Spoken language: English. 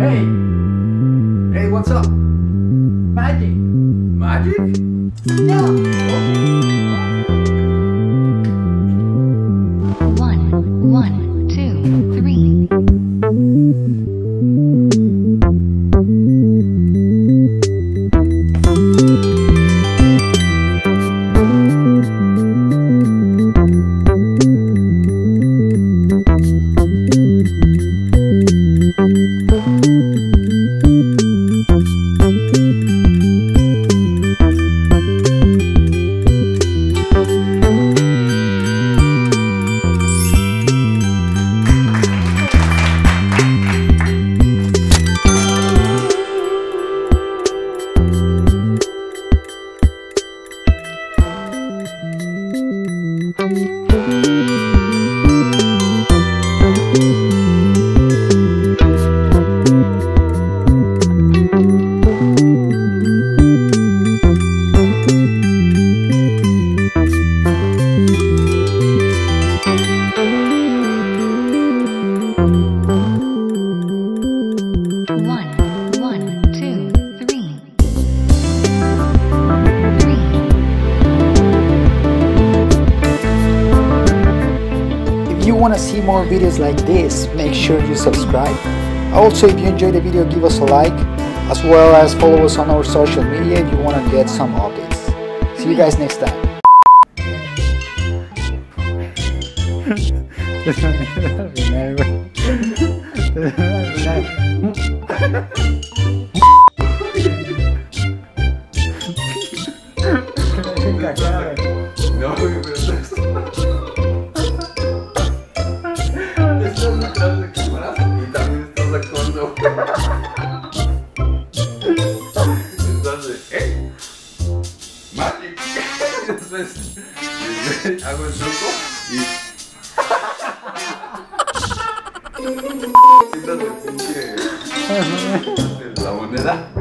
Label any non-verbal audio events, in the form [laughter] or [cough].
Hey! Mm. Hey, what's up? Magic! Magic? No. One, mm. Want to see more videos like this, make sure you subscribe. Also, if you enjoyed the video, give us a like, as well as follow us on our social media if you want to get some updates. See you guys next time. [laughs] No, pero [laughs] muchas este, [laughs] hago el truco y... [laughs] la moneda.